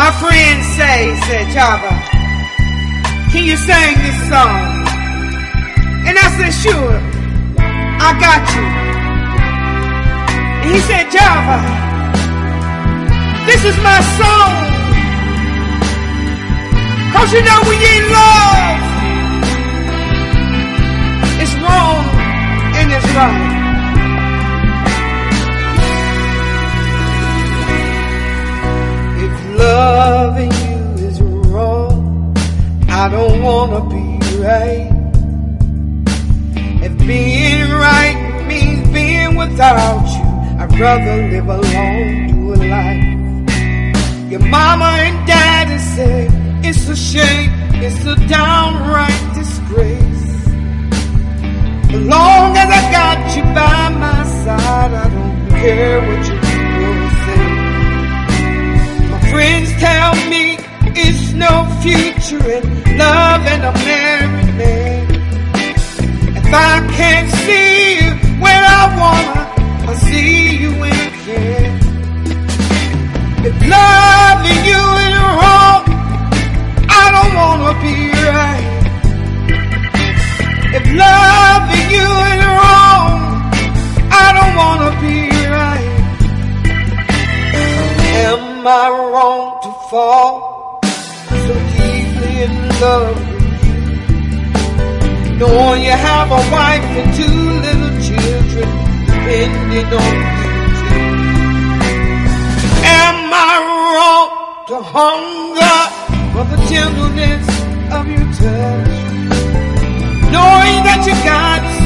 My friend say, said Java, can you sing this song? And I said, sure, I got you. And he said, Java, this is my song. Cause you know we in love, I don't wanna be right. If being right means being without you, I'd rather live alone a life. Your mama and daddy say it's a shame, it's a downright disgrace. As long as I got you by my side, I don't care what you no future in love and a married man. If I can't see you when I wanna, I'll see you when I can. If loving you is wrong, I don't wanna be right. If loving you is wrong, I don't wanna be right. Am I wrong to fall so deeply in love with you? Knowing you have a wife and two little children depending on you too. Am I wrong to hunger for the tenderness of your touch? Knowing that you got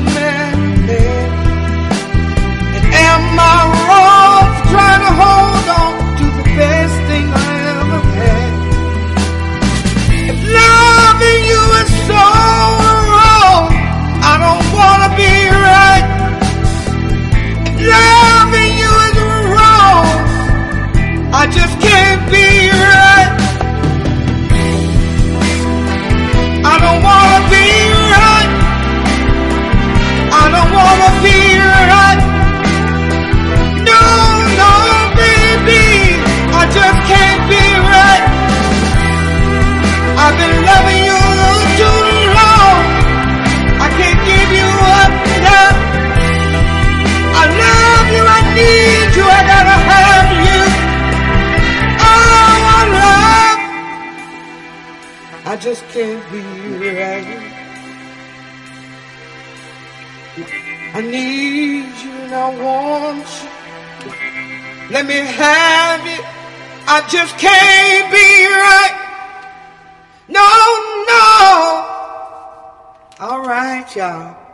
man? I've been loving you too long. I can't give you up. I love you, I need you, I gotta have you. Oh, love. I just can't be right. I need you and I want you. Let me have it. I just can't be right. No, no. All right, y'all.